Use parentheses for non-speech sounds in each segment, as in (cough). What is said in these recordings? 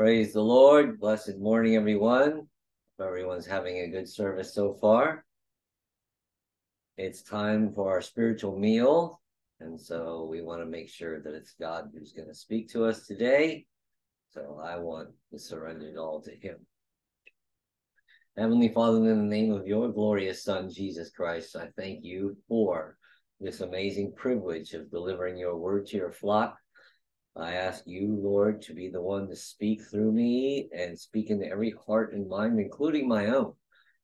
Praise the Lord. Blessed morning, everyone. Everyone's having a good service so far. It's time for our spiritual meal. And so we want to make sure that it's God who's going to speak to us today. So I want to surrender it all to Him. Heavenly Father, in the name of your glorious Son, Jesus Christ, I thank you for this amazing privilege of delivering your word to your flock. I ask you, Lord, to be the one to speak through me and speak into every heart and mind, including my own,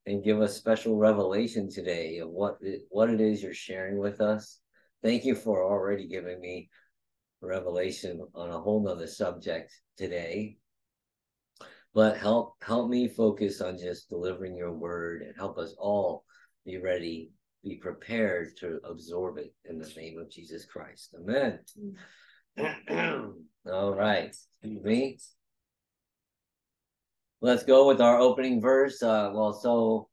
and give us special revelation today of what it, what it is you're sharing with us. Thank you for already giving me revelation on a whole nother subject today. But help help me focus on just delivering your word and help us all be ready, be prepared to absorb it in the name of Jesus Christ. Amen. Mm. (clears throat) All right. Excuse me. Let's go with our opening verse. Uh, well, so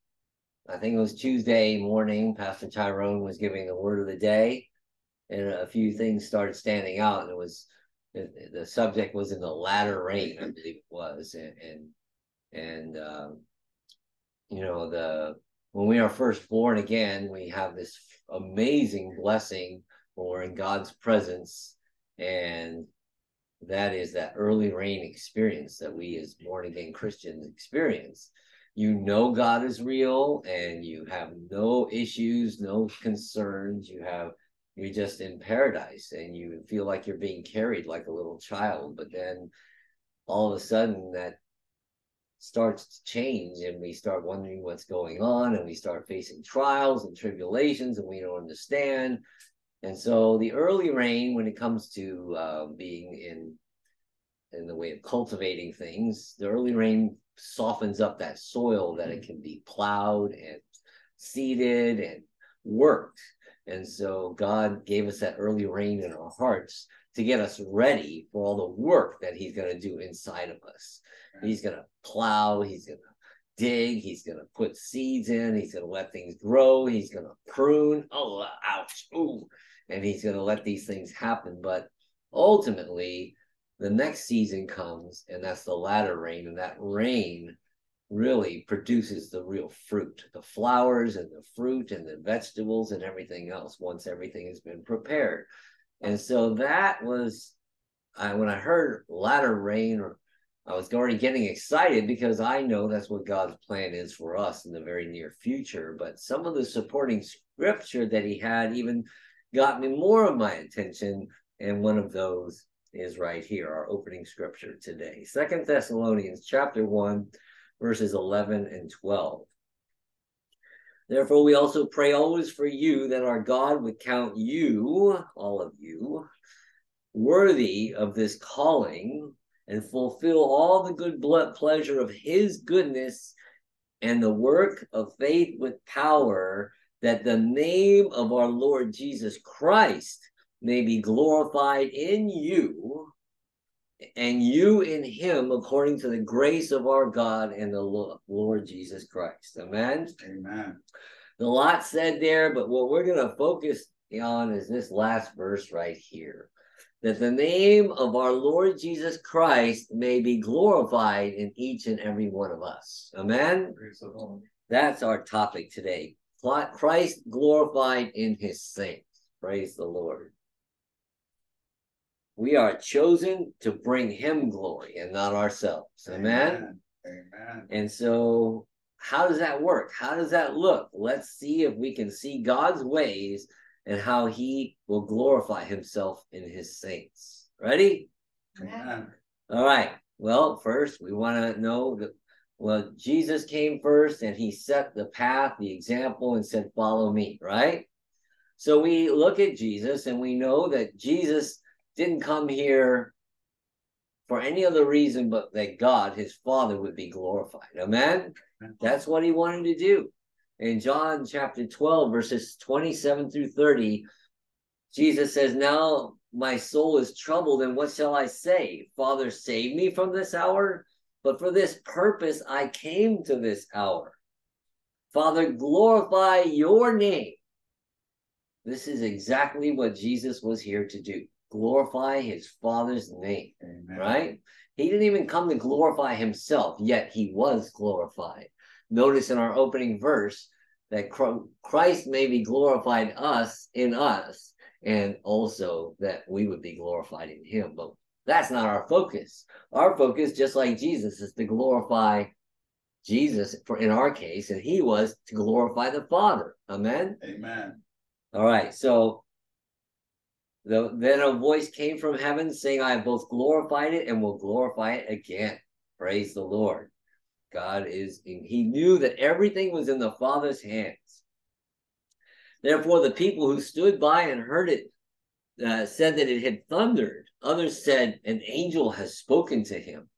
I think it was Tuesday morning. Pastor Tyrone was giving the word of the day, and a few things started standing out. And it was the, the subject was in the latter rain, I believe it was, and and, and um, you know the when we are first born again, we have this amazing blessing when we're in God's presence and that is that early rain experience that we as born again Christians experience. You know God is real and you have no issues, no concerns. You have you're just in paradise and you feel like you're being carried like a little child. But then all of a sudden that starts to change and we start wondering what's going on and we start facing trials and tribulations and we don't understand and so the early rain, when it comes to uh, being in in the way of cultivating things, the early rain softens up that soil that it can be plowed and seeded and worked. And so God gave us that early rain in our hearts to get us ready for all the work that He's going to do inside of us. He's going to plow, He's going to dig, He's going to put seeds in, He's going to let things grow, He's going to prune. Oh, ouch. Ooh and he's going to let these things happen. But ultimately, the next season comes, and that's the latter rain, and that rain really produces the real fruit the flowers and the fruit and the vegetables and everything else once everything has been prepared and so that was I, when i heard latter rain or i was already getting excited because i know that's what god's plan is for us in the very near future but some of the supporting scripture that he had even got me more of my attention. And one of those is right here, our opening scripture today. Second Thessalonians chapter 1, verses 11 and 12. Therefore, we also pray always for you that our God would count you, all of you, worthy of this calling and fulfill all the good blood pleasure of his goodness and the work of faith with power that the name of our Lord Jesus Christ may be glorified in you and you in him according to the grace of our God and the Lord Jesus Christ. Amen. Amen. The lot said there, but what we're going to focus on is this last verse right here. That the name of our Lord Jesus Christ may be glorified in each and every one of us. Amen. That's our topic today. Christ glorified in his saints. Praise the Lord. We are chosen to bring him glory and not ourselves. Amen? Amen. Amen. And so, how does that work? How does that look? Let's see if we can see God's ways and how he will glorify himself in his saints. Ready? Amen. All right. Well, first, we want to know that well, Jesus came first and he set the path, the example, and said, Follow me, right? So we look at Jesus and we know that Jesus didn't come here for any other reason but that God, his Father, would be glorified. Amen? That's what he wanted to do. In John chapter 12, verses 27 through 30, Jesus says, Now my soul is troubled, and what shall I say? Father, save me from this hour. But for this purpose I came to this hour. Father, glorify your name. This is exactly what Jesus was here to do glorify his father's name, Amen. right? He didn't even come to glorify himself, yet he was glorified. Notice in our opening verse that Christ may be glorified us in us, and also that we would be glorified in him. But that's not our focus. Our focus, just like Jesus, is to glorify Jesus for in our case, and he was to glorify the Father. Amen. Amen. All right, so the, then a voice came from heaven saying, I have both glorified it and will glorify it again. Praise the Lord. God is, he knew that everything was in the Father's hands. Therefore, the people who stood by and heard it uh, said that it had thundered. Others said, An angel has spoken to him.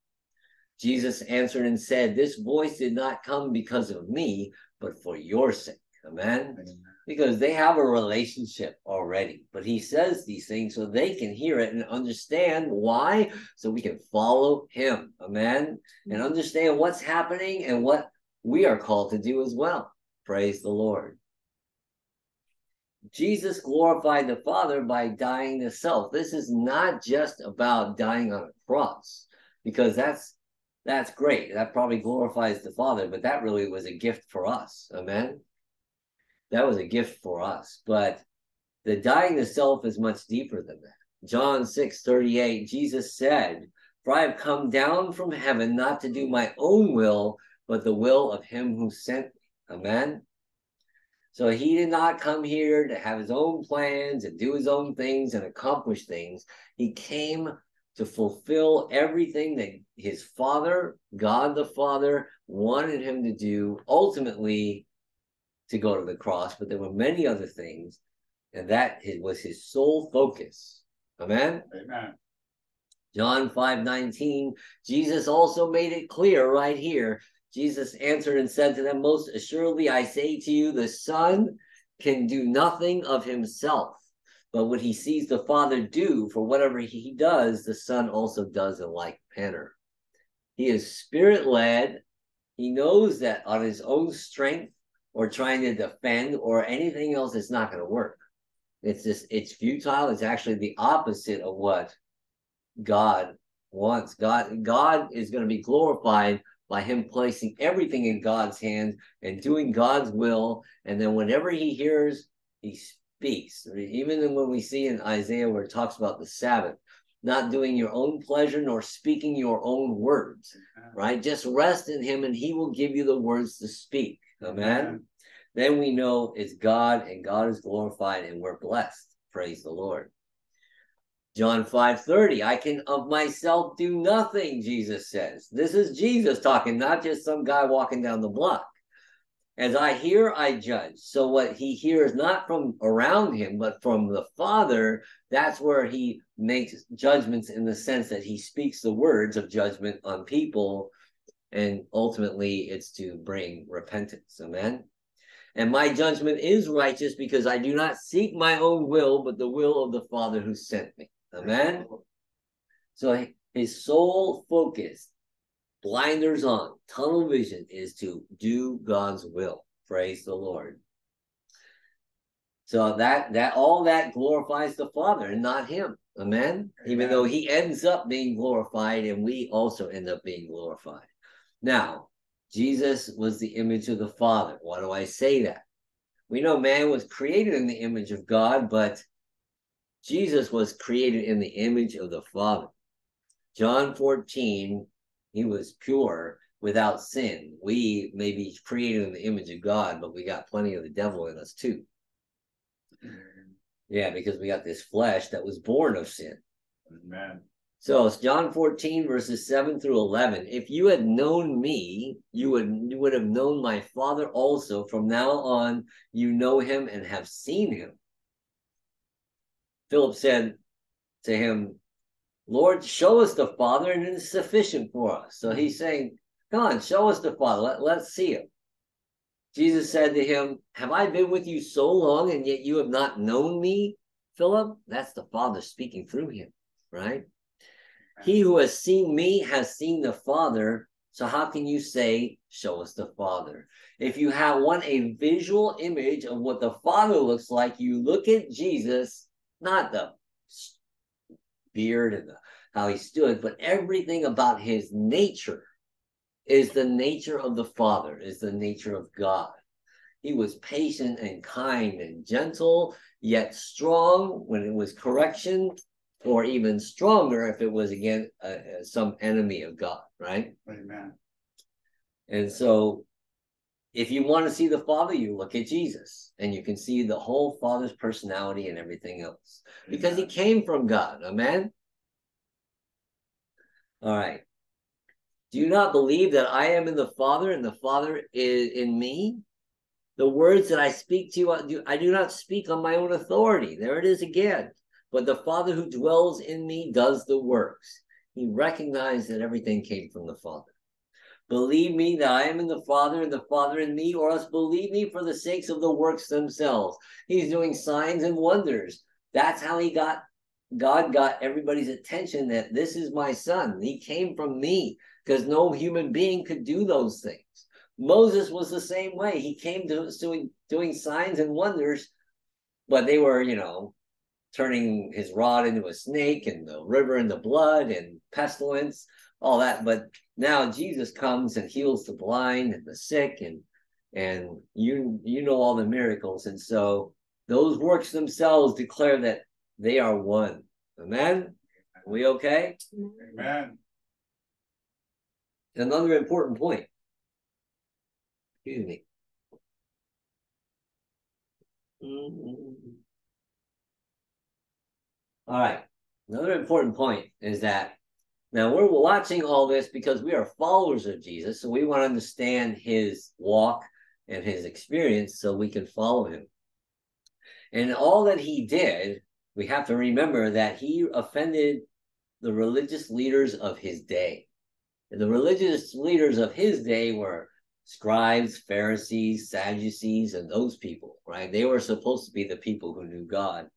Jesus answered and said, This voice did not come because of me, but for your sake. Amen Amen. because they have a relationship already. But he says these things so they can hear it and understand why, so we can follow him. Amen. And mm-hmm. understand what's happening and what we are called to do as well. Praise the Lord. Jesus glorified the Father by dying to self. This is not just about dying on a cross, because that's that's great. That probably glorifies the Father, but that really was a gift for us. Amen that was a gift for us. But the dying to self is much deeper than that. John 6 38, Jesus said, For I have come down from heaven not to do my own will, but the will of him who sent me. Amen. So he did not come here to have his own plans and do his own things and accomplish things. He came to fulfill everything that his father, God the Father, wanted him to do, ultimately to go to the cross, but there were many other things, and that was his sole focus. Amen. Amen. John 5 19, Jesus also made it clear right here. Jesus answered and said to them, Most assuredly, I say to you, the Son can do nothing of himself, but what he sees the Father do, for whatever he does, the Son also does in like manner. He is spirit led. He knows that on his own strength or trying to defend or anything else, it's not going to work. It's just, it's futile. It's actually the opposite of what God wants. God, God is going to be glorified by him placing everything in God's hands and doing God's will. And then whenever he hears, he speaks. Even when we see in Isaiah where it talks about the Sabbath, not doing your own pleasure nor speaking your own words, right? Just rest in him and he will give you the words to speak. Amen. Then we know it's God and God is glorified and we're blessed. Praise the Lord. John 5:30, I can of myself do nothing, Jesus says. This is Jesus talking, not just some guy walking down the block. As I hear, I judge. So what he hears not from around him, but from the Father, that's where he makes judgments in the sense that he speaks the words of judgment on people. And ultimately, it's to bring repentance. Amen. And my judgment is righteous because I do not seek my own will, but the will of the Father who sent me. Amen. So his sole focus, blinders on, tunnel vision is to do God's will. Praise the Lord. So that that all that glorifies the Father and not him. Amen? Amen. Even though he ends up being glorified and we also end up being glorified. Now, Jesus was the image of the Father. Why do I say that? We know man was created in the image of God, but Jesus was created in the image of the Father. John 14, he was pure without sin. We may be created in the image of God, but we got plenty of the devil in us too. Yeah, because we got this flesh that was born of sin. Amen. So it's John 14, verses 7 through 11. If you had known me, you would, you would have known my Father also. From now on, you know him and have seen him. Philip said to him, Lord, show us the Father, and it is sufficient for us. So he's saying, Come on, show us the Father. Let, let's see him. Jesus said to him, Have I been with you so long, and yet you have not known me, Philip? That's the Father speaking through him, right? He who has seen me has seen the Father. So how can you say, show us the Father? If you have want a visual image of what the Father looks like, you look at Jesus, not the beard and the, how he stood, but everything about his nature is the nature of the Father, is the nature of God. He was patient and kind and gentle, yet strong when it was correction, or even stronger if it was against uh, some enemy of God, right? Amen. And so, if you want to see the Father, you look at Jesus and you can see the whole Father's personality and everything else because he came from God. Amen. All right. Do you not believe that I am in the Father and the Father is in me? The words that I speak to you, I do not speak on my own authority. There it is again. But the Father who dwells in me does the works. He recognized that everything came from the Father. Believe me that I am in the Father and the Father in me, or else believe me for the sakes of the works themselves. He's doing signs and wonders. That's how he got God got everybody's attention that this is my son. He came from me because no human being could do those things. Moses was the same way. He came to doing doing signs and wonders, but they were, you know, turning his rod into a snake and the river into blood and pestilence, all that. But now Jesus comes and heals the blind and the sick and and you you know all the miracles. And so those works themselves declare that they are one. Amen. Are we okay? Amen. Another important point. Excuse me. Mm-hmm. All right. Another important point is that now we're watching all this because we are followers of Jesus, so we want to understand his walk and his experience so we can follow him. And all that he did we have to remember that he offended the religious leaders of his day. And the religious leaders of his day were scribes, Pharisees, Sadducees, and those people, right? They were supposed to be the people who knew God.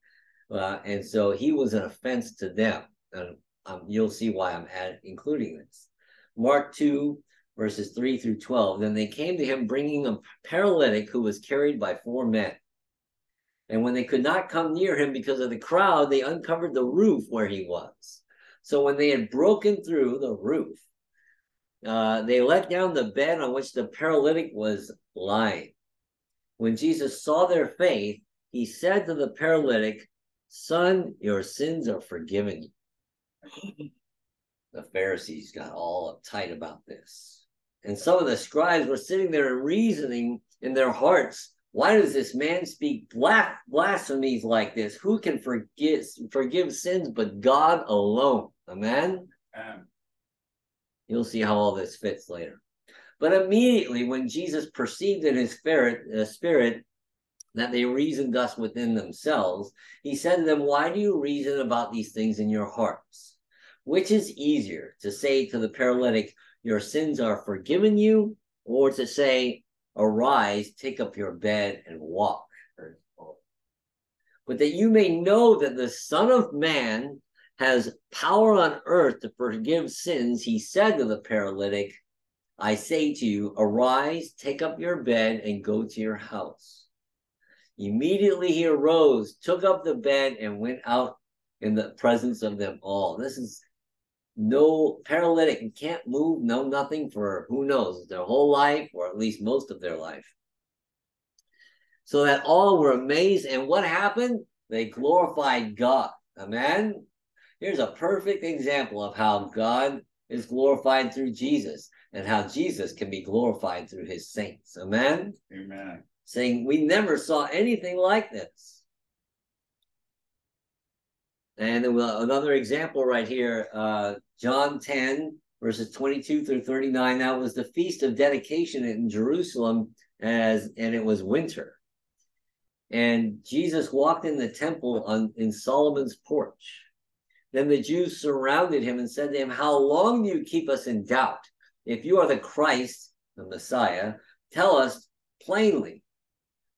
Uh, and so he was an offense to them. And um, you'll see why I'm including this. Mark 2, verses 3 through 12. Then they came to him bringing a paralytic who was carried by four men. And when they could not come near him because of the crowd, they uncovered the roof where he was. So when they had broken through the roof, uh, they let down the bed on which the paralytic was lying. When Jesus saw their faith, he said to the paralytic, Son, your sins are forgiven you. (laughs) the Pharisees got all uptight about this. And some of the scribes were sitting there and reasoning in their hearts why does this man speak blasphemies like this? Who can forgive forgive sins but God alone? Amen. Amen. You'll see how all this fits later. But immediately, when Jesus perceived in his spirit, uh, spirit that they reasoned thus within themselves, he said to them, Why do you reason about these things in your hearts? Which is easier, to say to the paralytic, Your sins are forgiven you, or to say, Arise, take up your bed, and walk. But that you may know that the Son of Man has power on earth to forgive sins, he said to the paralytic, I say to you, arise, take up your bed, and go to your house. Immediately he arose, took up the bed, and went out in the presence of them all. This is no paralytic and can't move, no nothing for who knows, their whole life or at least most of their life. So that all were amazed. And what happened? They glorified God. Amen. Here's a perfect example of how God is glorified through Jesus and how Jesus can be glorified through his saints. Amen. Amen. Saying we never saw anything like this. And another example right here, uh, John 10, verses 22 through 39. That was the feast of dedication in Jerusalem, as and it was winter. And Jesus walked in the temple on in Solomon's porch. Then the Jews surrounded him and said to him, How long do you keep us in doubt? If you are the Christ, the Messiah, tell us plainly.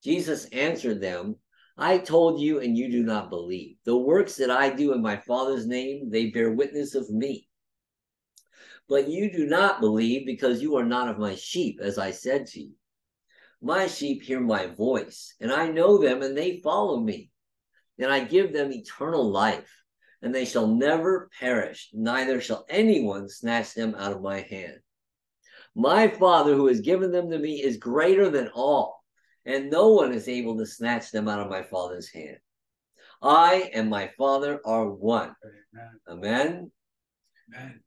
Jesus answered them, I told you, and you do not believe. The works that I do in my Father's name, they bear witness of me. But you do not believe because you are not of my sheep, as I said to you. My sheep hear my voice, and I know them, and they follow me. And I give them eternal life, and they shall never perish, neither shall anyone snatch them out of my hand. My Father who has given them to me is greater than all, and no one is able to snatch them out of my Father's hand. I and my Father are one. Amen. Amen.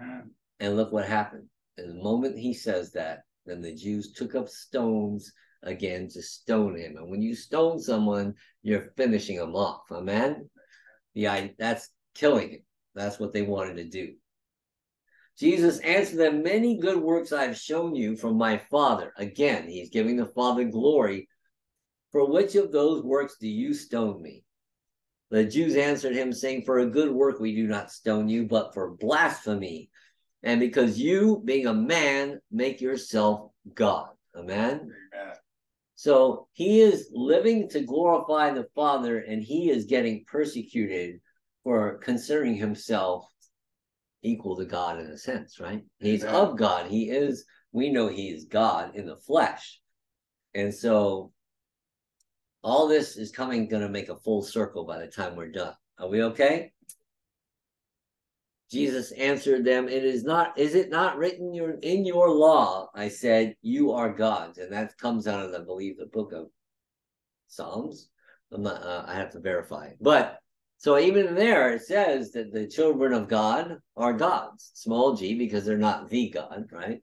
Amen. And look what happened. The moment he says that, then the Jews took up stones again to stone him. And when you stone someone, you're finishing them off. Amen. Yeah, that's killing him. That's what they wanted to do. Jesus answered them, Many good works I have shown you from my Father. Again, he's giving the Father glory. For which of those works do you stone me? The Jews answered him, saying, For a good work we do not stone you, but for blasphemy. And because you, being a man, make yourself God. Amen. Amen. So he is living to glorify the Father, and he is getting persecuted for considering himself equal to God in a sense, right? He's Amen. of God. He is, we know he is God in the flesh. And so all this is coming going to make a full circle by the time we're done. Are we okay? Jesus answered them, It is not, is it not written your in your law? I said, You are gods. And that comes out of, I believe, the book of Psalms. I'm not, uh, I have to verify. But so even there, it says that the children of God are gods, small g, because they're not the God, right?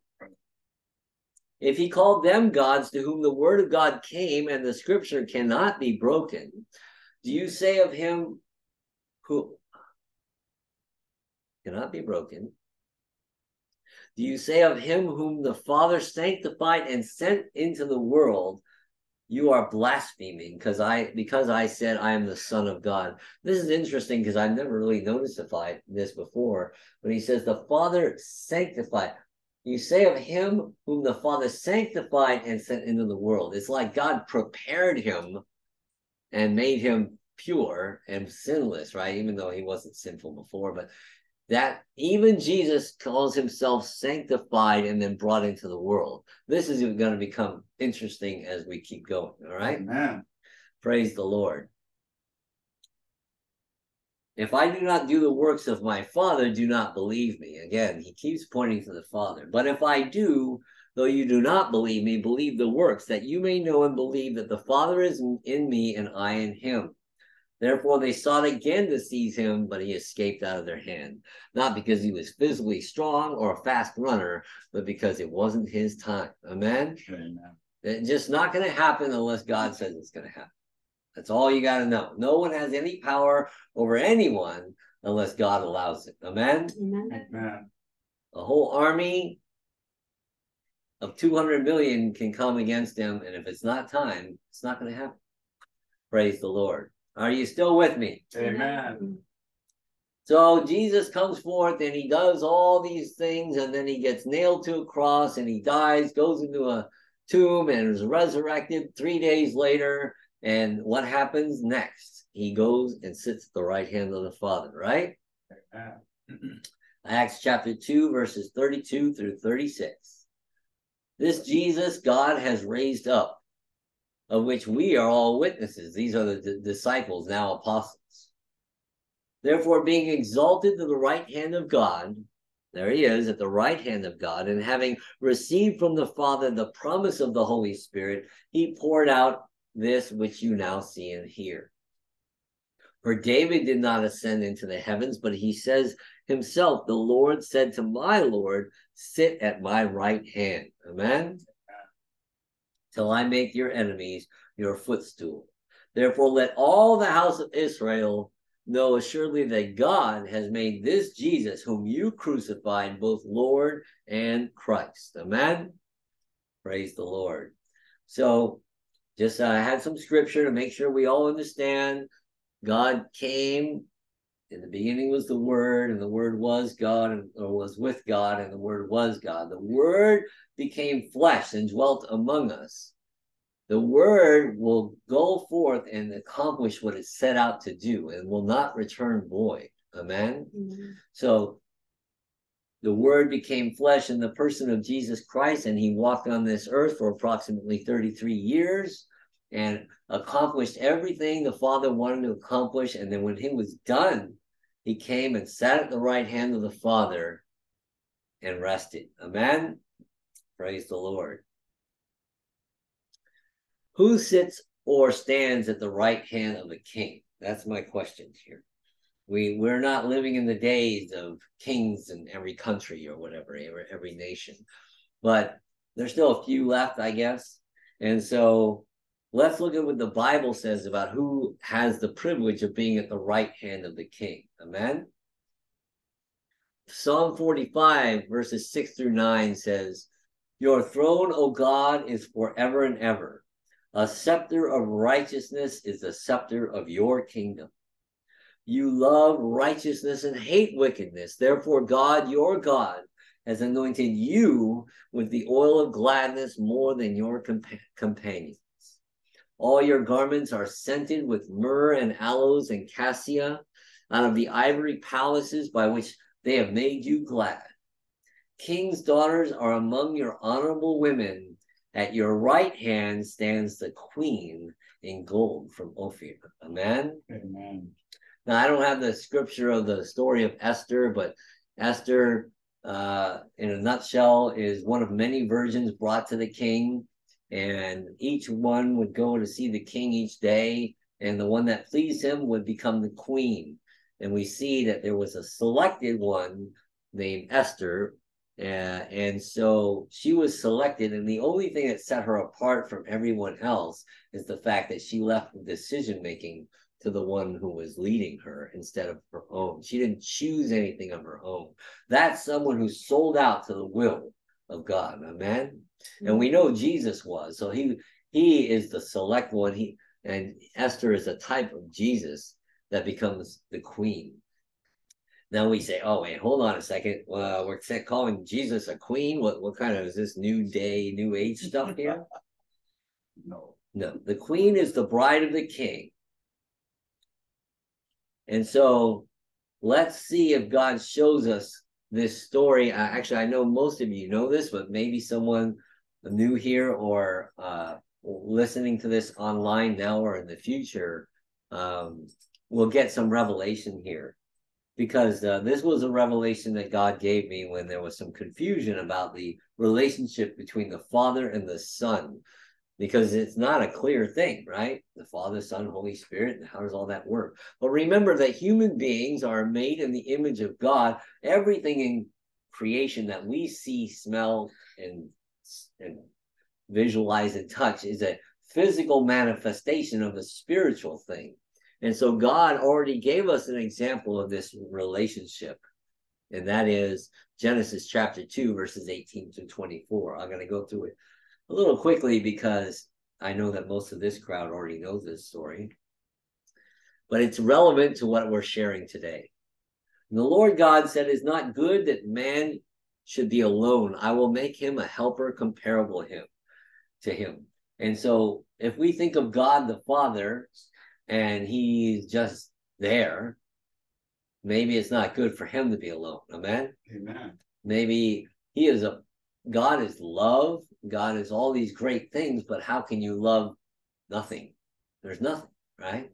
If he called them gods to whom the word of God came and the scripture cannot be broken, do you say of him who cannot be broken? Do you say of him whom the Father sanctified and sent into the world, you are blaspheming because I because I said I am the Son of God. This is interesting because I've never really noticed this before. When he says the Father sanctified, you say of him whom the Father sanctified and sent into the world. It's like God prepared him and made him pure and sinless, right? Even though he wasn't sinful before, but that even Jesus calls himself sanctified and then brought into the world. This is going to become interesting as we keep going. All right. Amen. Praise the Lord. If I do not do the works of my Father, do not believe me. Again, he keeps pointing to the Father. But if I do, though you do not believe me, believe the works, that you may know and believe that the Father is in me and I in him. Therefore, they sought again to seize him, but he escaped out of their hand. Not because he was physically strong or a fast runner, but because it wasn't his time. Amen? Amen. It's just not going to happen unless God says it's going to happen. That's all you got to know. No one has any power over anyone unless God allows it. Amen? Amen. Amen. A whole army of 200 million can come against him, and if it's not time, it's not going to happen. Praise the Lord. Are you still with me? Amen. So Jesus comes forth and he does all these things, and then he gets nailed to a cross and he dies, goes into a tomb, and is resurrected three days later. And what happens next? He goes and sits at the right hand of the Father, right? Amen. (clears throat) Acts chapter 2, verses 32 through 36. This Jesus God has raised up, of which we are all witnesses. These are the d- disciples, now apostles. Therefore, being exalted to the right hand of God, there he is at the right hand of God, and having received from the Father the promise of the Holy Spirit, he poured out this which you now see and hear. For David did not ascend into the heavens, but he says himself, The Lord said to my Lord, Sit at my right hand. Amen. Till I make your enemies your footstool. Therefore, let all the house of Israel know assuredly that God has made this Jesus, whom you crucified, both Lord and Christ. Amen. Praise the Lord. So, just uh, had some scripture to make sure we all understand. God came. In the beginning was the Word, and the Word was God, and, or was with God, and the Word was God. The Word became flesh and dwelt among us. The Word will go forth and accomplish what it set out to do, and will not return void. Amen. Amen. So the word became flesh in the person of Jesus Christ, and he walked on this earth for approximately 33 years and accomplished everything the Father wanted to accomplish. And then when he was done, he came and sat at the right hand of the Father and rested. Amen. Praise the Lord. Who sits or stands at the right hand of the king? That's my question here. We we're not living in the days of kings in every country or whatever, every, every nation, but there's still a few left, I guess. And so let's look at what the Bible says about who has the privilege of being at the right hand of the king. Amen. Psalm 45, verses 6 through 9 says, Your throne, O God, is forever and ever. A scepter of righteousness is the scepter of your kingdom. You love righteousness and hate wickedness. Therefore, God, your God, has anointed you with the oil of gladness more than your compa- companions. All your garments are scented with myrrh and aloes and cassia out of the ivory palaces by which they have made you glad. King's daughters are among your honorable women. At your right hand stands the queen in gold from Ophir. Amen. Amen. Now, I don't have the scripture of the story of Esther, but Esther, uh, in a nutshell, is one of many virgins brought to the king, and each one would go to see the king each day, and the one that pleased him would become the queen. And we see that there was a selected one named Esther, uh, and so she was selected, and the only thing that set her apart from everyone else is the fact that she left the decision making to the one who was leading her instead of her own. She didn't choose anything of her own. That's someone who sold out to the will of God. Amen. And we know Jesus was. So he he is the select one. He and Esther is a type of Jesus that becomes the queen. Now we say, oh wait, hold on a second. Uh, we're calling Jesus a queen. What what kind of is this new day, new age stuff here? (laughs) No. No, the queen is the bride of the king. And so let's see if God shows us this story. Actually, I know most of you know this, but maybe someone new here or uh, listening to this online now or in the future um, will get some revelation here. Because uh, this was a revelation that God gave me when there was some confusion about the relationship between the Father and the Son because it's not a clear thing, right? The Father, Son, Holy Spirit, how does all that work? But remember that human beings are made in the image of God. Everything in creation that we see, smell, and, and visualize and touch is a physical manifestation of a spiritual thing. And so God already gave us an example of this relationship. And that is Genesis chapter 2, verses 18 to 24. I'm going to go through it a little quickly because I know that most of this crowd already knows this story, but it's relevant to what we're sharing today. And the Lord God said, It's not good that man should be alone. I will make him a helper comparable him to him. And so if we think of God the Father and he's just there, maybe it's not good for him to be alone. Amen. Amen. Maybe he is a God is love God is all these great things, but how can you love nothing? There's nothing, right?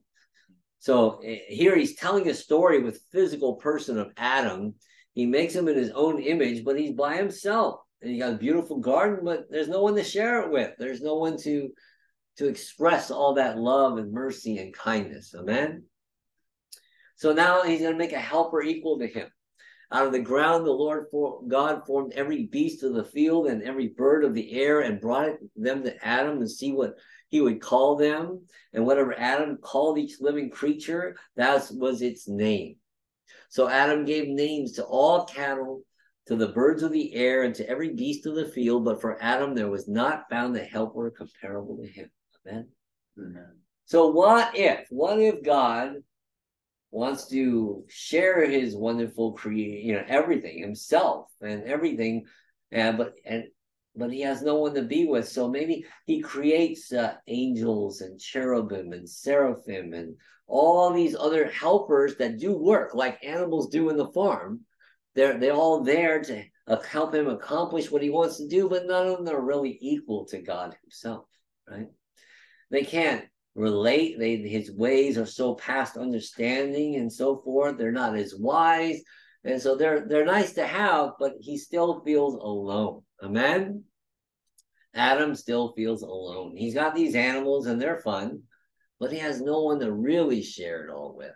So eh, here he's telling a story with physical person of Adam. He makes him in his own image, but he's by himself. And he got a beautiful garden, but there's no one to share it with. There's no one to to express all that love and mercy and kindness. Amen. So now he's going to make a helper equal to him. Out of the ground, the Lord for, God formed every beast of the field and every bird of the air and brought them to Adam to see what he would call them. And whatever Adam called each living creature, that was its name. So Adam gave names to all cattle, to the birds of the air, and to every beast of the field. But for Adam, there was not found a helper comparable to him. Amen. Amen. So what if? What if God wants to share his wonderful create, you know, everything himself and everything, and but and but he has no one to be with. So maybe he creates uh, angels and cherubim and seraphim and all these other helpers that do work like animals do in the farm. They're they're all there to help him accomplish what he wants to do, but none of them are really equal to God Himself, right? They can't relate. They his ways are so past understanding and so forth. They're not as wise. And so they're they're nice to have, but he still feels alone. Amen. Adam still feels alone. He's got these animals and they're fun, but he has no one to really share it all with.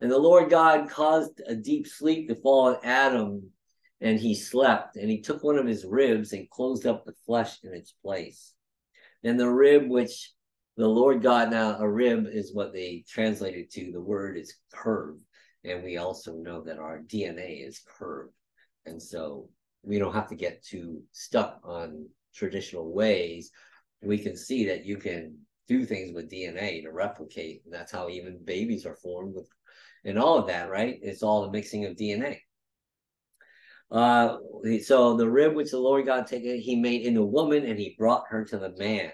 And the Lord God caused a deep sleep to fall on Adam, and he slept. And he took one of his ribs and closed up the flesh in its place. And the rib which the Lord God, now a rib is what they translated to, the word is curved. And we also know that our DNA is curved. And so we don't have to get too stuck on traditional ways. We can see that you can do things with DNA to replicate. And that's how even babies are formed with and all of that, right? It's all the mixing of DNA. Uh, so the rib which the Lord God taken, he made into woman and he brought her to the man.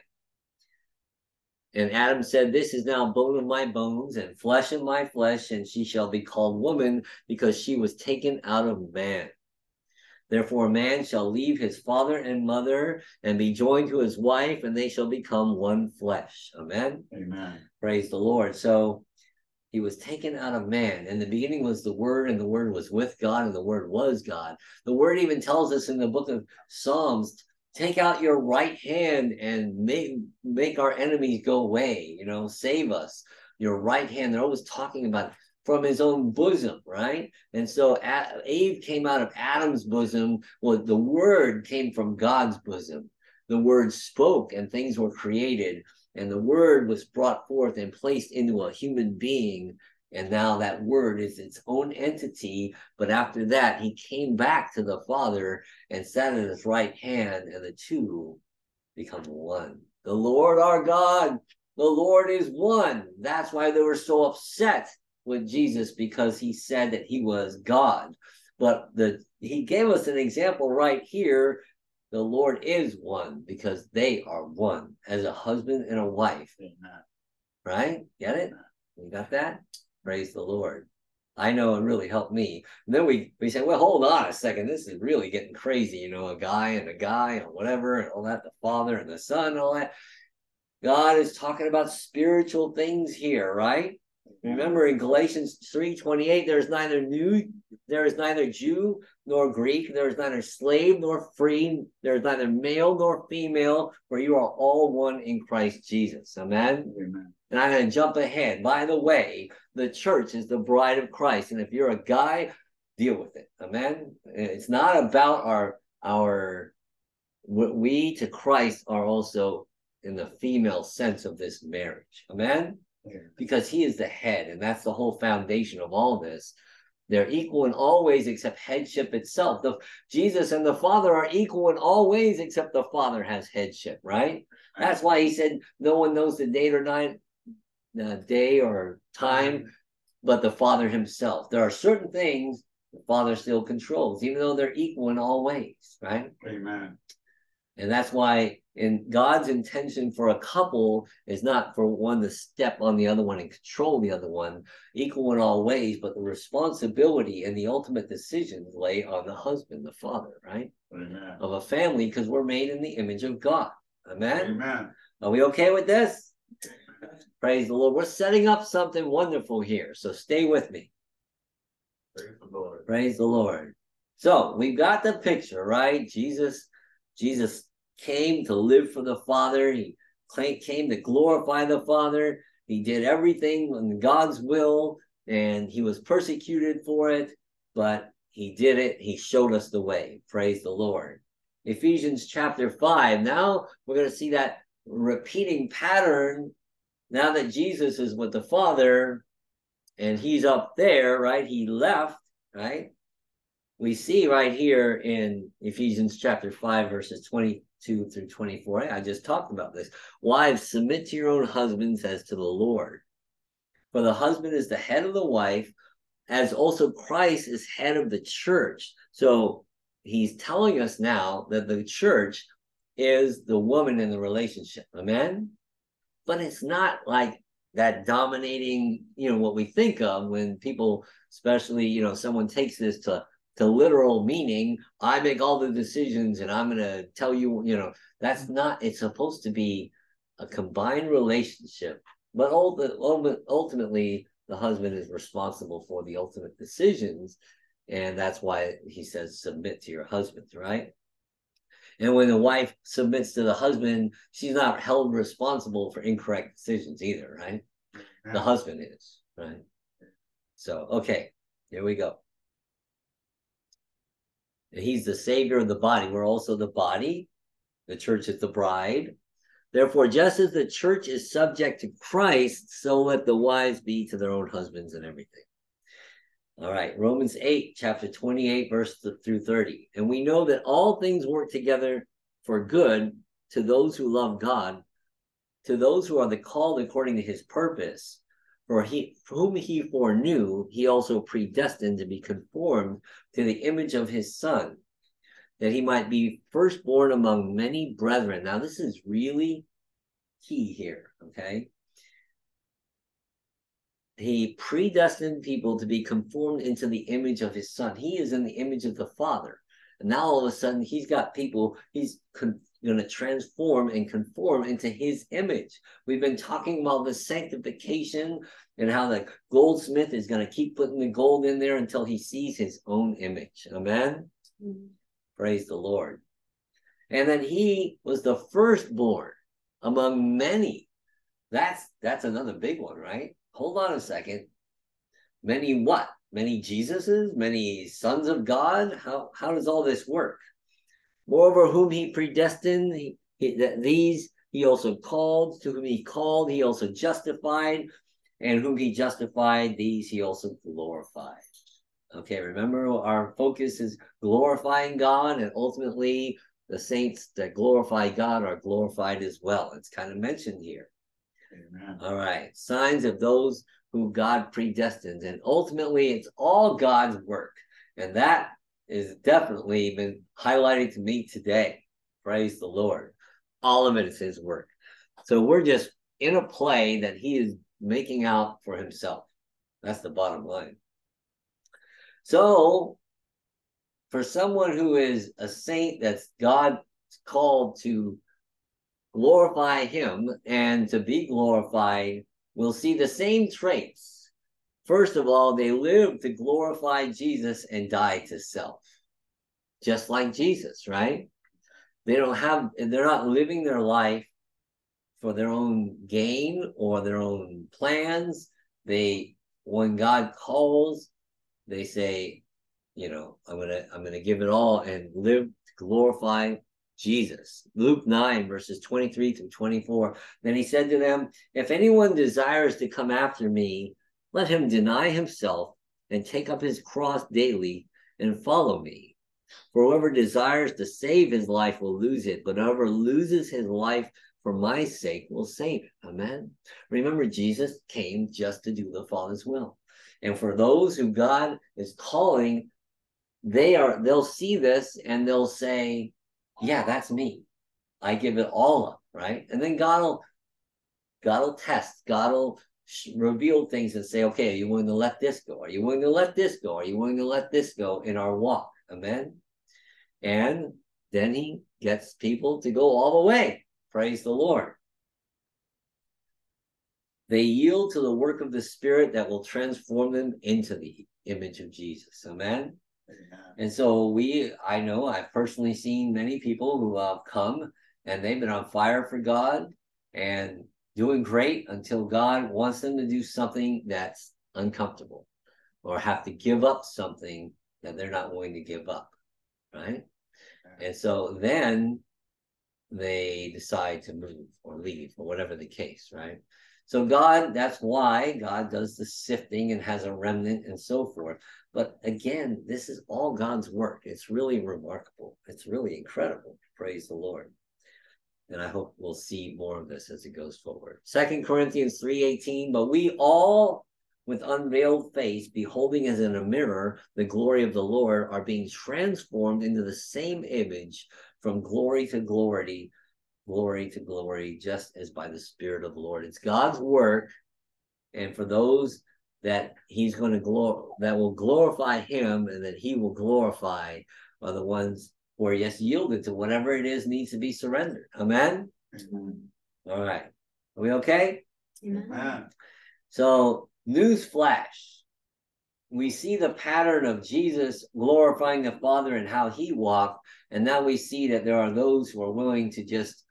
And Adam said, This is now bone of my bones and flesh of my flesh, and she shall be called woman because she was taken out of man. Therefore, a man shall leave his father and mother and be joined to his wife, and they shall become one flesh. Amen. Amen. Praise the Lord. So he was taken out of man. In the beginning was the Word, and the Word was with God, and the Word was God. The Word even tells us in the book of Psalms take out your right hand and make make our enemies go away you know save us your right hand they're always talking about from his own bosom right and so eve came out of adam's bosom well the word came from god's bosom the word spoke and things were created and the word was brought forth and placed into a human being and now that word is its own entity. But after that, he came back to the Father and sat at his right hand, and the two become one. The Lord our God, the Lord is one. That's why they were so upset with Jesus because he said that he was God. But the he gave us an example right here. The Lord is one because they are one as a husband and a wife. Amen. Right? Get it? We got that? Praise the Lord. I know it really helped me. And then we we said, well, hold on a second. This is really getting crazy. You know, a guy and a guy and whatever and all that, the father and the son and all that. God is talking about spiritual things here, right? Remember in Galatians 3:28, there's neither new, there is neither Jew nor Greek, there is neither slave nor free, there is neither male nor female, for you are all one in Christ Jesus. Amen. Amen. And I'm going to jump ahead. By the way, the church is the bride of Christ. And if you're a guy, deal with it. Amen. It's not about our, our, we to Christ are also in the female sense of this marriage. Amen. Because he is the head, and that's the whole foundation of all this. They're equal in all ways except headship itself. The, Jesus and the Father are equal in all ways except the Father has headship, right? That's why he said no one knows the date or night, uh, day or time, but the Father Himself. There are certain things the Father still controls, even though they're equal in all ways, right? Amen. And that's why in God's intention for a couple is not for one to step on the other one and control the other one, equal in all ways, but the responsibility and the ultimate decisions lay on the husband, the father, right? Amen. Of a family, because we're made in the image of God. Amen. Amen. Are we okay with this? Praise the Lord. We're setting up something wonderful here. So stay with me. Praise the Lord. Praise the Lord. So we've got the picture, right? Jesus, Jesus came to live for the Father. He came to glorify the Father. He did everything in God's will, and he was persecuted for it, but he did it. He showed us the way. Praise the Lord. Ephesians chapter 5. Now we're going to see that repeating pattern now that Jesus is with the Father and he's up there, right? He left, right? We see right here in Ephesians chapter 5, verses 22 through 24. I just talked about this. Wives, submit to your own husbands as to the Lord. For the husband is the head of the wife, as also Christ is head of the church. So he's telling us now that the church is the woman in the relationship. Amen? but it's not like that dominating, you know, what we think of when people, especially, you know, someone takes this to to literal meaning, I make all the decisions and I'm gonna tell you, you know, that's mm-hmm. not it's supposed to be a combined relationship, but all the ultimately the husband is responsible for the ultimate decisions. And that's why he says, submit to your husband, right? And when the wife submits to the husband, she's not held responsible for incorrect decisions either, right? The husband is, right? So, okay, here we go. He's the savior of the body. We're also the body. The church is the bride. Therefore, just as the church is subject to Christ, so let the wives be to their own husbands and everything. All right, Romans 8, chapter 28, verse through 30. And we know that all things work together for good to those who love God, to those who are the called according to his purpose. For he whom he foreknew, he also predestined to be conformed to the image of his son, that he might be firstborn among many brethren. Now, this is really key here, okay? He predestined people to be conformed into the image of his son. He is in the image of the Father. And now all of a sudden, he's got people, he's con- going to transform and conform into his image. We've been talking about the sanctification and how the goldsmith is going to keep putting the gold in there until he sees his own image. Amen. Mm-hmm. Praise the Lord. And then he was the firstborn among many. That's that's another big one, right? Hold on a second. Many what? Many Jesuses? Many sons of God? How how does all this work? Moreover, whom he predestined, he, he, that these he also called. To whom he called, he also justified. And whom he justified, these he also glorified. Okay, remember our focus is glorifying God, and ultimately the saints that glorify God are glorified as well. It's kind of mentioned here. Amen. All right, signs of those who God predestines, and ultimately it's all God's work, and that is definitely been highlighted to me today. Praise the Lord. All of it is His work. So we're just in a play that He is making out for Himself. That's the bottom line. So, for someone who is a saint that's God called to glorify Him and to be glorified, we'll see the same traits. First of all, they live to glorify Jesus and die to self, just like Jesus, right? They don't have, they're not living their life for their own gain or their own plans. They, when God calls, they say, you know, I'm gonna I'm gonna give it all and live to glorify Jesus. Luke 9, verses 23 through 24. Then he said to them, If anyone desires to come after me, let him deny himself and take up his cross daily and follow me. For whoever desires to save his life will lose it, but whoever loses his life for my sake will save it. Amen. Remember, Jesus came just to do the Father's will. And for those who God is calling, they are they'll see this and they'll say, Yeah, that's me. I give it all up, right? And then God will God will test, God will reveal things and say, okay, are you willing to let this go? Are you willing to let this go? Are you willing to let this go in our walk? Amen. And then he gets people to go all the way. Praise the Lord. They yield to the work of the Spirit that will transform them into the image of Jesus. Amen. Amen. And so we, I know I've personally seen many people who have come and they've been on fire for God and doing great until God wants them to do something that's uncomfortable or have to give up something that they're not willing to give up. Right. And so then they decide to move or leave or whatever the case, right? So God, that's why God does the sifting and has a remnant and so forth. But again, this is all God's work. It's really remarkable. It's really incredible. Praise the Lord. And I hope we'll see more of this as it goes forward. Second Corinthians 3:18, but we all with unveiled face, beholding as in a mirror the glory of the Lord, are being transformed into the same image from glory to glory glory to glory, just as by the Spirit of the Lord. It's God's work, and for those that He's going to glor that will glorify Him, and that He will glorify are the ones who are yes yielded to whatever it is needs to be surrendered. Amen. Amen. All right. Are we okay? Amen. So, news flash. We see the pattern of Jesus glorifying the Father and how he walked. And now we see that there are those who are willing to just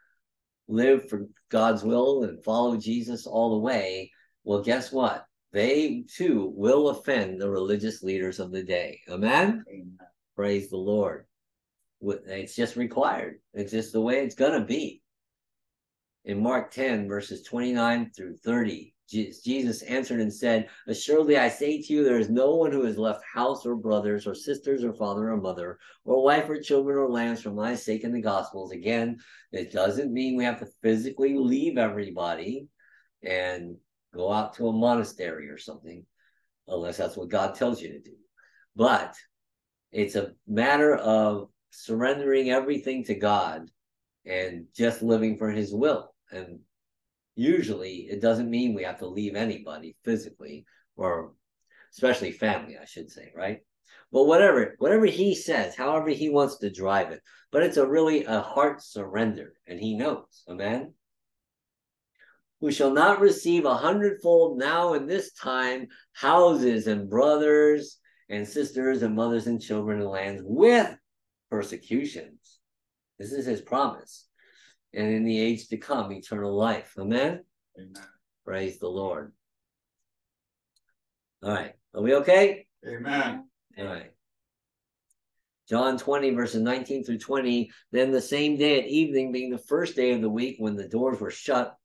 live for God's will and follow Jesus all the way. Well, guess what? They too will offend the religious leaders of the day. Amen? Amen. Praise the Lord. It's just required. It's just the way it's going to be. In Mark 10, verses 29 through 30, Je- Jesus answered and said, Assuredly I say to you, there is no one who has left house or brothers or sisters or father or mother or wife or children or lands for my sake in the Gospels. Again, it doesn't mean we have to physically leave everybody and go out to a monastery or something, unless that's what God tells you to do. But it's a matter of surrendering everything to God and just living for his will. And usually it doesn't mean we have to leave anybody physically or especially family, I should say, right? But whatever, whatever he says, however he wants to drive it, but it's a really a heart surrender, and he knows, amen. Who shall not receive a hundredfold now in this time houses and brothers and sisters and mothers and children and lands with persecutions. This is his promise. And in the age to come, eternal life. Amen. Amen. Praise the Lord. All right. Are we okay? Amen. All right. John 20, verses 19 through 20. Then the same day at evening, being the first day of the week, when the doors were shut,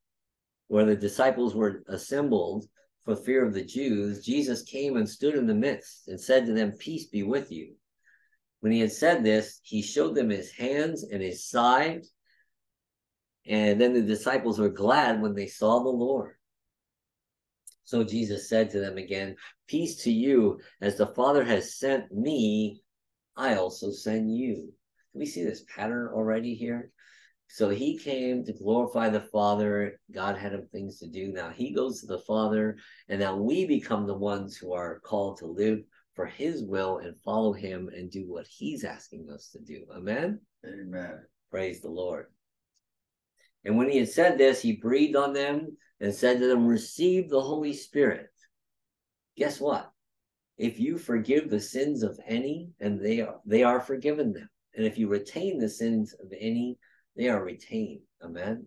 where the disciples were assembled for fear of the Jews, Jesus came and stood in the midst and said to them, Peace be with you. When he had said this, he showed them his hands and his side. And then the disciples were glad when they saw the Lord. So Jesus said to them again, Peace to you, as the Father has sent me, I also send you. We see this pattern already here? So he came to glorify the Father. God had him things to do. Now he goes to the Father, and now we become the ones who are called to live for his will and follow him and do what he's asking us to do. Amen. Amen. Praise the Lord. And when he had said this, he breathed on them and said to them, Receive the Holy Spirit. Guess what? If you forgive the sins of any, and they are they are forgiven them. And if you retain the sins of any, they are retained. Amen.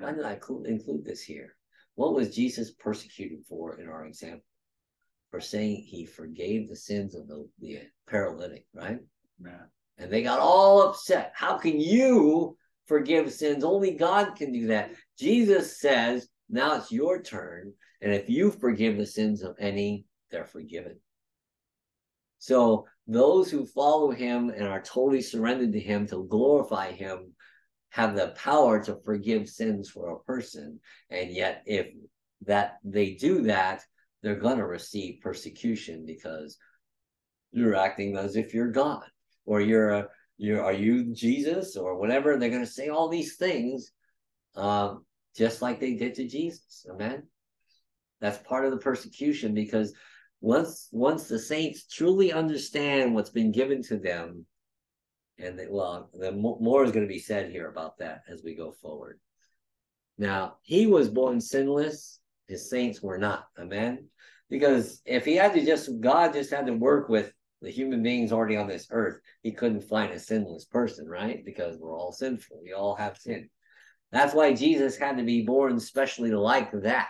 Why Amen. did I include, include this here? What was Jesus persecuted for in our example? For saying he forgave the sins of the, the paralytic, right? Amen. And they got all upset. How can you forgive sins? Only God can do that. Jesus says, now it's your turn. And if you forgive the sins of any, they're forgiven. So those who follow him and are totally surrendered to him to glorify him have the power to forgive sins for a person. And yet, if that they do that, they're going to receive persecution because you're acting as if you're God or you're a you're you Jesus or whatever. They're going to say all these things, um, just like they did to Jesus. Amen. That's part of the persecution because once once the saints truly understand what's been given to them, and they, well, the more is going to be said here about that as we go forward. Now he was born sinless; his saints were not. Amen. Because if he had to just God just had to work with the human beings already on this earth, he couldn't find a sinless person, right? Because we're all sinful. We all have sin. That's why Jesus had to be born specially like that,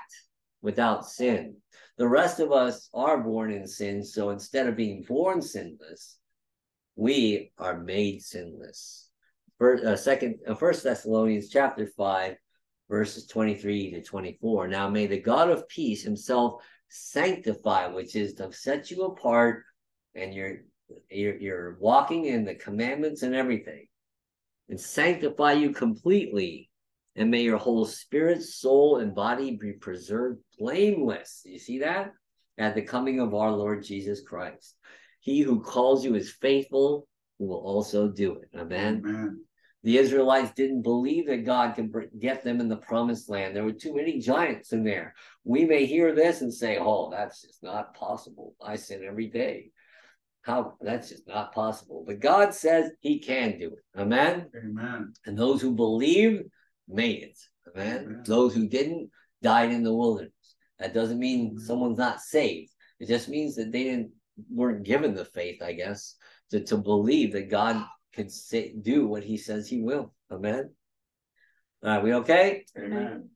without sin. The rest of us are born in sin. So instead of being born sinless, we are made sinless. First, uh, second, uh, First Thessalonians chapter five, verses twenty-three to twenty-four. Now may the God of peace Himself sanctify, which is to set you apart, and you're you're, you're walking in the commandments and everything, and sanctify you completely, and may your whole spirit, soul, and body be preserved blameless. You see that at the coming of our Lord Jesus Christ. He who calls you is faithful, who will also do it. Amen. Amen. The Israelites didn't believe that God could get them in the promised land. There were too many giants in there. We may hear this and say, "Oh, that's just not possible. I sin every day. How that's just not possible." But God says He can do it. Amen. Amen. And those who believe made it. Amen. Amen. Those who didn't died in the wilderness. That doesn't mean mm-hmm. someone's not saved. It just means that they didn't weren't given the faith, I guess, to, to believe that God can say do what he says he will. Amen. Right, we okay? Amen.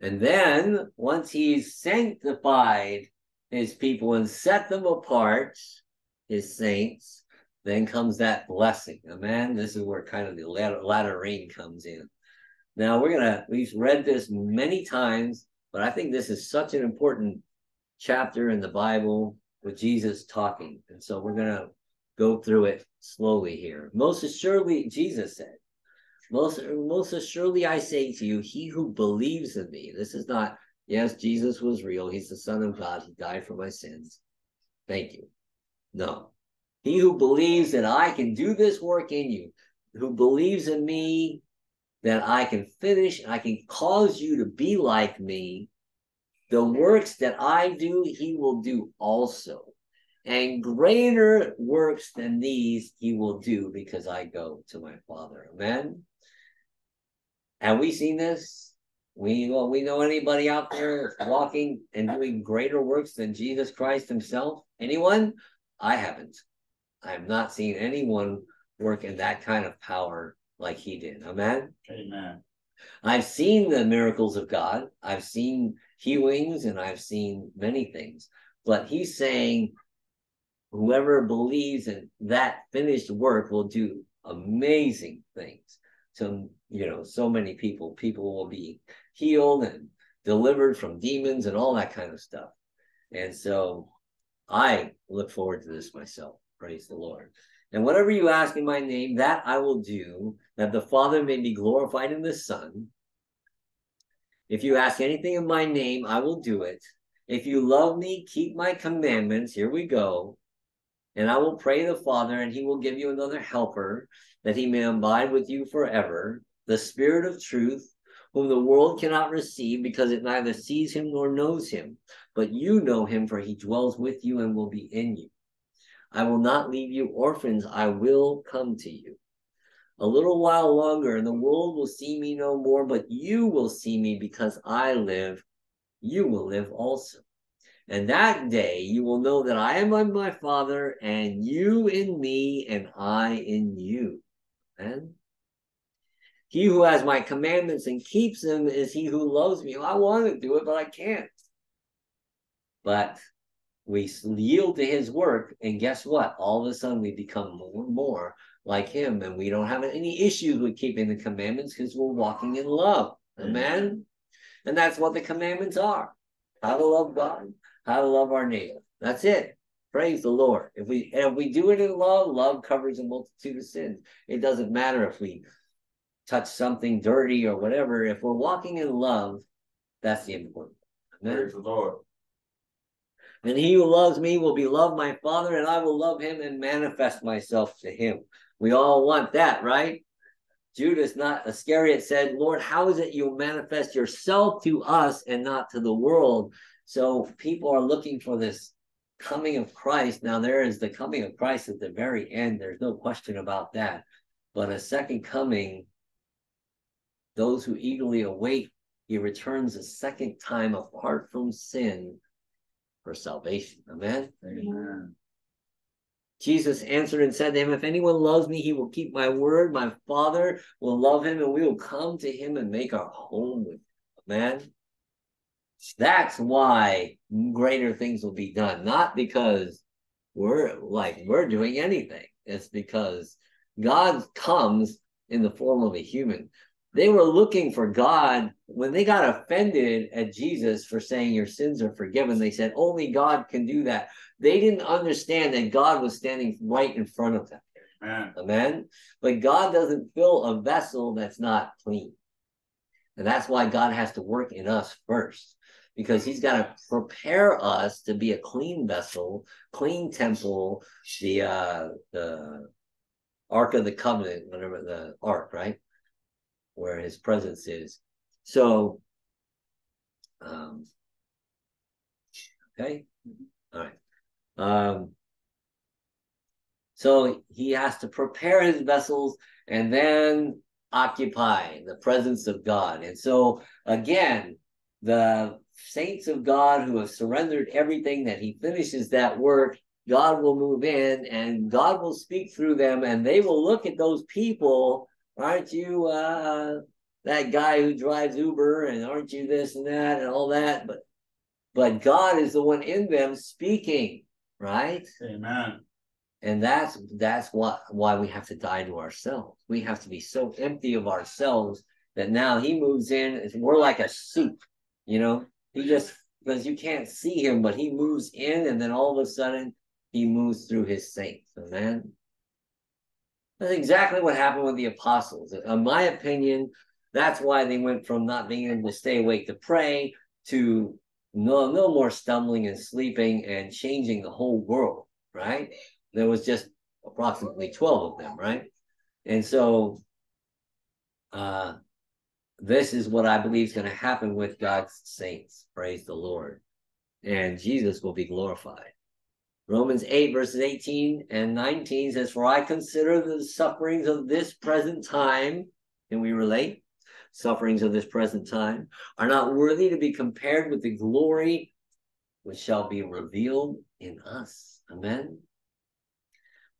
And then once he's sanctified his people and set them apart, his saints, then comes that blessing. Amen. This is where kind of the latter, rain comes in. Now we're gonna we've read this many times, but I think this is such an important chapter in the Bible with Jesus talking. And so we're gonna go through it slowly here. Most assuredly, Jesus said, most, most assuredly, I say to you, he who believes in me. This is not, yes, Jesus was real. He's the Son of God. He died for my sins. Thank you. No. He who believes that I can do this work in you, who believes in me, that I can finish, I can cause you to be like me, the works that I do, he will do also. And greater works than these he will do because I go to my Father. Amen. Have we seen this? We well, we know anybody out there walking and doing greater works than Jesus Christ himself? Anyone? I haven't. I have not seen anyone work in that kind of power like he did. Amen. Amen. I've seen the miracles of God. I've seen healings and I've seen many things. But he's saying whoever believes in that finished work will do amazing things. So, you know, so many people, people will be healed and delivered from demons and all that kind of stuff. And so I look forward to this myself. Praise the Lord. And whatever you ask in my name, that I will do, that the Father may be glorified in the Son. If you ask anything in my name, I will do it. If you love me, keep my commandments. Here we go. And I will pray the Father, and he will give you another helper, that he may abide with you forever, the Spirit of truth, whom the world cannot receive, because it neither sees him nor knows him. But you know him, for he dwells with you and will be in you. I will not leave you orphans, I will come to you. A little while longer, and the world will see me no more, but you will see me because I live. You will live also. And that day you will know that I am in my Father, and you in me, and I in you. And he who has my commandments and keeps them is he who loves me. Well, I want to do it, but I can't. But we yield to his work, and guess what? All of a sudden we become more and more like him, and we don't have any issues with keeping the commandments because we're walking in love. Mm-hmm. Amen. And that's what the commandments are how to love God, how to love our neighbor. That's it. Praise the Lord. If we if we do it in love, love covers a multitude of sins. It doesn't matter if we touch something dirty or whatever. If we're walking in love, that's the important. Amen. Praise the Lord. And he who loves me will be loved my Father, and I will love him and manifest myself to him. We all want that, right? Judas, not Iscariot, said, Lord, how is it you manifest yourself to us and not to the world? So people are looking for this coming of Christ. Now, there is the coming of Christ at the very end. There's no question about that. But a second coming, those who eagerly await, he returns a second time apart from sin for salvation. Amen. Amen. Jesus answered and said to him, If anyone loves me, he will keep my word. My Father will love him, and we will come to him and make our home with him. Amen. That's why greater things will be done, not because we're like we're doing anything. It's because God comes in the form of a human. They were looking for God when they got offended at Jesus for saying your sins are forgiven. They said only God can do that. They didn't understand that God was standing right in front of them. Amen. Amen. But God doesn't fill a vessel that's not clean. And that's why God has to work in us first, because He's got to prepare us to be a clean vessel, clean temple, the uh the Ark of the Covenant, whatever the Ark, right? Where His presence is. So, um, okay, all right. Um, so he has to prepare his vessels, and then occupy the presence of God. And so, again, the saints of God who have surrendered everything, that He finishes that work, God will move in and God will speak through them, and they will look at those people. Aren't you uh, that guy who drives Uber? And aren't you this and that and all that? But but God is the one in them speaking, right? Amen. And that's that's what why we have to die to ourselves. We have to be so empty of ourselves that now he moves in. We're like a soup, you know. He just because you can't see him, but he moves in, and then all of a sudden he moves through his saints. Amen. That's exactly what happened with the apostles. In my opinion, that's why they went from not being able to stay awake to pray to no no more stumbling and sleeping and changing the whole world, right? There was just approximately 12 of them, right? And so uh this is what I believe is going to happen with God's saints. Praise the Lord. And Jesus will be glorified. Romans 8, verses 18 and 19 says, For I consider the sufferings of this present time, can we relate? Sufferings of this present time are not worthy to be compared with the glory which shall be revealed in us. Amen.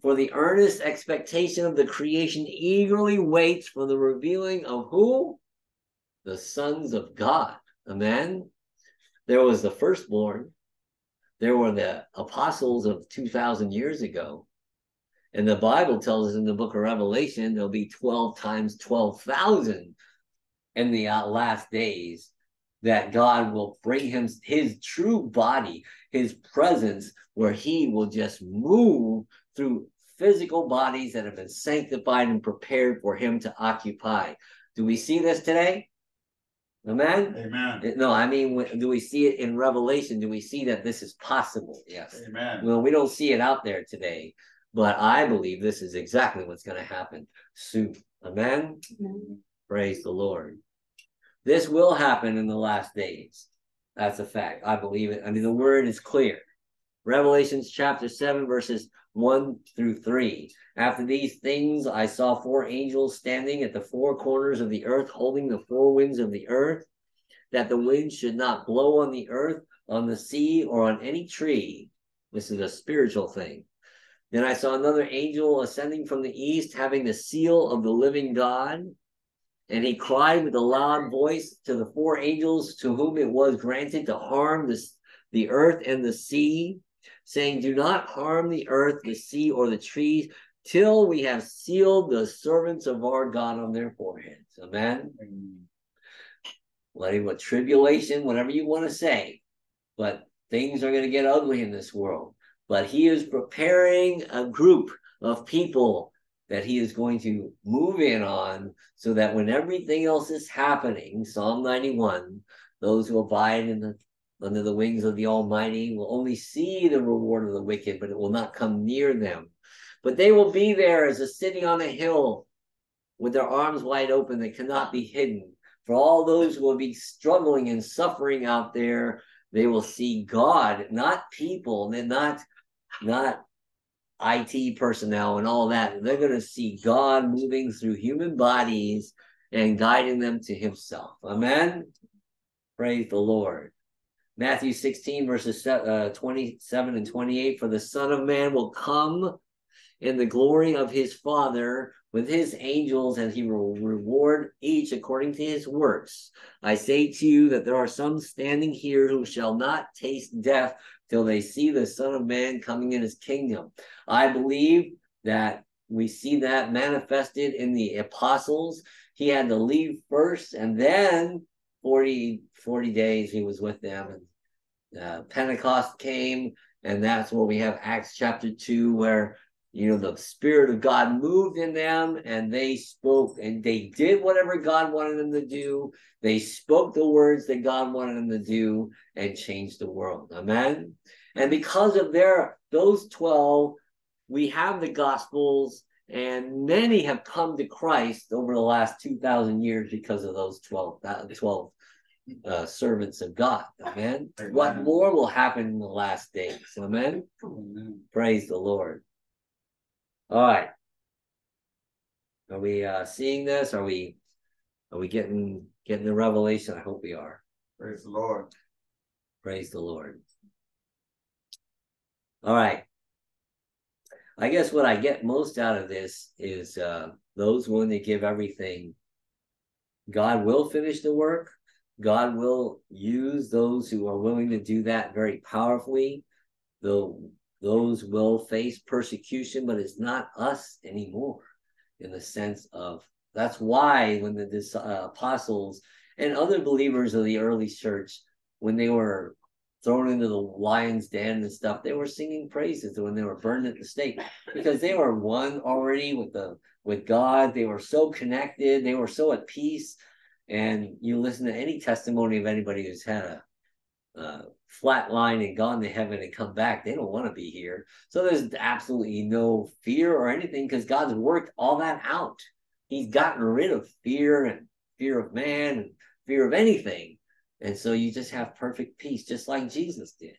For the earnest expectation of the creation eagerly waits for the revealing of who? The sons of God. Amen. There was the firstborn, there were the apostles of 2,000 years ago. And the Bible tells us in the book of Revelation, there'll be 12 times 12,000 in the uh, last days that God will bring him his true body, his presence, where he will just move through physical bodies that have been sanctified and prepared for him to occupy. Do we see this today? Amen. Amen. No, I mean, do we see it in Revelation? Do we see that this is possible? Yes. Amen. Well, we don't see it out there today, but I believe this is exactly what's going to happen soon. Amen. Amen. Praise the Lord. This will happen in the last days. That's a fact. I believe it. I mean, the word is clear. Revelations chapter 7, verses 1 through 3. After these things, I saw four angels standing at the four corners of the earth, holding the four winds of the earth, that the wind should not blow on the earth, on the sea, or on any tree. This is a spiritual thing. Then I saw another angel ascending from the east, having the seal of the living God. And he cried with a loud voice to the four angels to whom it was granted to harm this, the earth and the sea, saying, Do not harm the earth, the sea, or the trees, till we have sealed the servants of our God on their foreheads. Amen. Letting what tribulation, whatever you want to say, but things are going to get ugly in this world. But he is preparing a group of people that he is going to move in on so that when everything else is happening, Psalm 91, those who abide in the under the wings of the Almighty will only see the reward of the wicked, but it will not come near them. But they will be there as a city on a hill with their arms wide open that cannot be hidden. For all those who will be struggling and suffering out there, they will see God, not people, and not not IT personnel and all that. They're going to see God moving through human bodies and guiding them to Himself. Amen. Praise the Lord. Matthew 16, verses uh, 27 and 28 For the Son of Man will come in the glory of his Father with his angels, and he will reward each according to his works. I say to you that there are some standing here who shall not taste death till they see the Son of Man coming in his kingdom. I believe that we see that manifested in the apostles. He had to leave first, and then 40, 40 days he was with them. And uh, Pentecost came, and that's where we have Acts chapter 2, where you know the spirit of god moved in them and they spoke and they did whatever god wanted them to do they spoke the words that god wanted them to do and changed the world amen and because of their those 12 we have the gospels and many have come to christ over the last 2000 years because of those 12 12 uh, servants of god amen? amen what more will happen in the last days amen, amen. praise the lord all right. Are we uh, seeing this? Are we are we getting getting the revelation? I hope we are. Praise the Lord. Praise the Lord. All right. I guess what I get most out of this is uh, those willing to give everything. God will finish the work. God will use those who are willing to do that very powerfully. Though those will face persecution, but it's not us anymore in the sense of that's why when the uh, apostles and other believers of the early church, when they were thrown into the lion's den and stuff, they were singing praises when they were burned at the stake because they were one already with the with God. They were so connected. They were so at peace. And you listen to any testimony of anybody who's had a flat line and gone to heaven and come back. They don't want to be here. So there's absolutely no fear or anything because God's worked all that out. He's gotten rid of fear and fear of man and fear of anything. And so you just have perfect peace, just like Jesus did.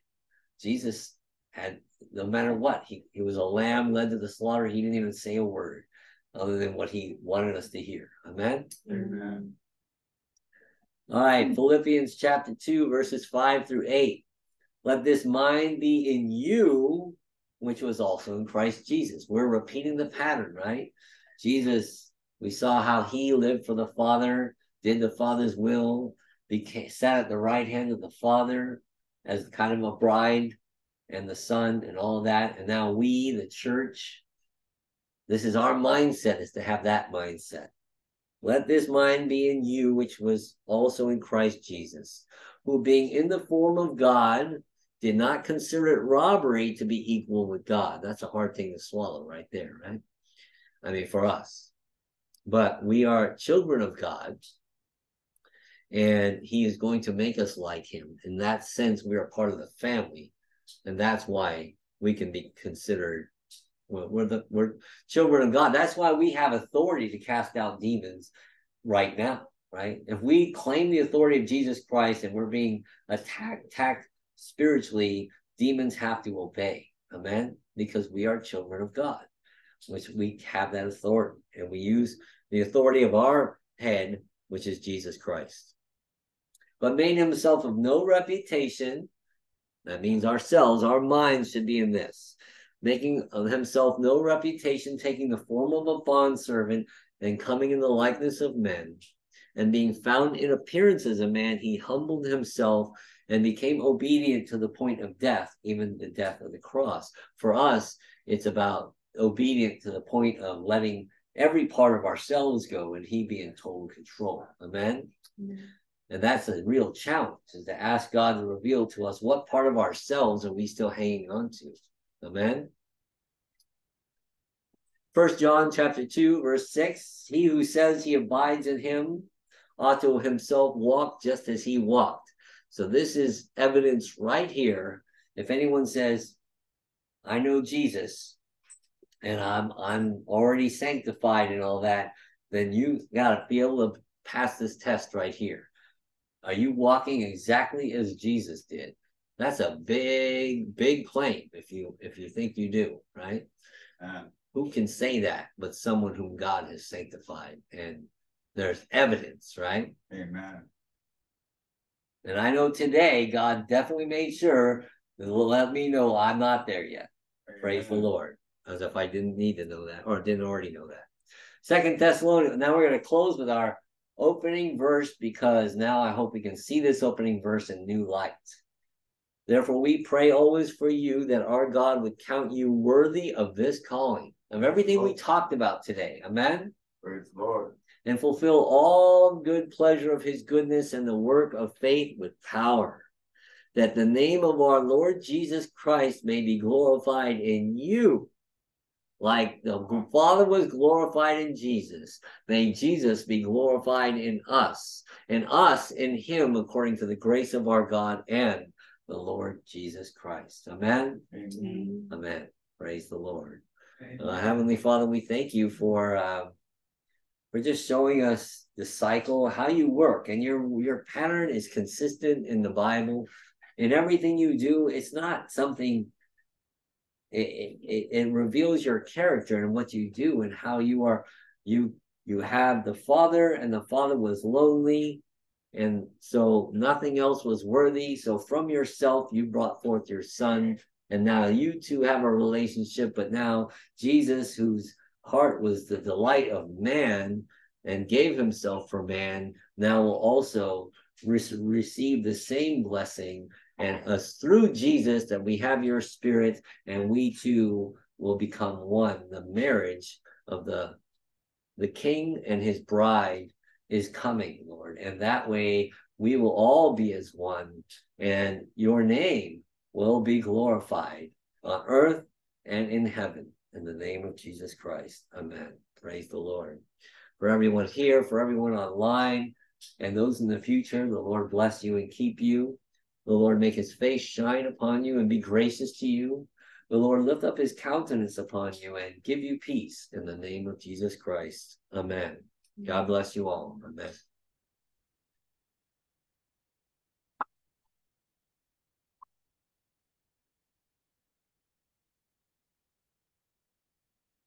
Jesus had, no matter what, he, he was a lamb led to the slaughter. He didn't even say a word other than what he wanted us to hear. Amen. Amen. All right, mm-hmm. Philippians chapter 2, verses 5 through 8. Let this mind be in you, which was also in Christ Jesus. We're repeating the pattern, right? Jesus, we saw how he lived for the Father, did the Father's will, became, sat at the right hand of the Father as kind of a bride and the Son and all that. And now we, the church, this is our mindset, is to have that mindset. Let this mind be in you, which was also in Christ Jesus, who being in the form of God, did not consider it robbery to be equal with God. That's a hard thing to swallow right there, right? I mean, for us. But we are children of God, and He is going to make us like Him. In that sense, we are part of the family, and that's why we can be considered we're, we're the we're children of God. That's why we have authority to cast out demons right now, right? If we claim the authority of Jesus Christ and we're being attacked, attacked spiritually, demons have to obey. Amen. Because we are children of God, which we have that authority. And we use the authority of our head, which is Jesus Christ. But made himself of no reputation. That means ourselves, our minds should be in this making of himself no reputation, taking the form of a bondservant and coming in the likeness of men. And being found in appearance as a man, he humbled himself and became obedient to the point of death, even the death of the cross. For us, it's about obedient to the point of letting every part of ourselves go and he be in total control. Amen. Mm-hmm. And that's a real challenge is to ask God to reveal to us what part of ourselves are we still hanging on to. Amen. First John chapter 2, verse 6. He who says he abides in him ought to himself walk just as he walked. So this is evidence right here. If anyone says, I know Jesus and I'm I'm already sanctified and all that, then you gotta be able to pass this test right here. Are you walking exactly as Jesus did? That's a big, big claim if you if you think you do, right? Uh, who can say that but someone whom God has sanctified? And there's evidence, right? Amen. And I know today God definitely made sure to let me know I'm not there yet. Amen. Praise the Lord. As if I didn't need to know that or didn't already know that. Second Thessalonians. Now we're going to close with our opening verse because now I hope we can see this opening verse in new light. Therefore, we pray always for you that our God would count you worthy of this calling, of everything we talked about today. Amen. Praise Lord. And fulfill all good pleasure of his goodness and the work of faith with power, that the name of our Lord Jesus Christ may be glorified in you. Like the Father was glorified in Jesus, may Jesus be glorified in us, and us in him according to the grace of our God and the Lord Jesus Christ. Amen. Amen. Amen. Praise the Lord. Uh, Heavenly Father, we thank you for uh, for just showing us the cycle, how you work, and your your pattern is consistent in the Bible. In everything you do, it's not something. It, it, it reveals your character and what you do and how you are you you have the Father, and the Father was lonely, and so nothing else was worthy. So from yourself, you brought forth your Son, and now you two have a relationship. But now Jesus, whose heart was the delight of man and gave himself for man, now will also re- receive the same blessing and us through Jesus that we have your spirit and we too will become one. The marriage of the the king and his bride is coming, Lord. And that way we will all be as one and your name will be glorified on earth and in heaven. In the name of Jesus Christ. Amen. Praise the Lord. For everyone here, for everyone online, and those in the future, the Lord bless you and keep you. The Lord make his face shine upon you and be gracious to you. The Lord lift up his countenance upon you and give you peace in the name of Jesus Christ. Amen. God bless you all. Amen.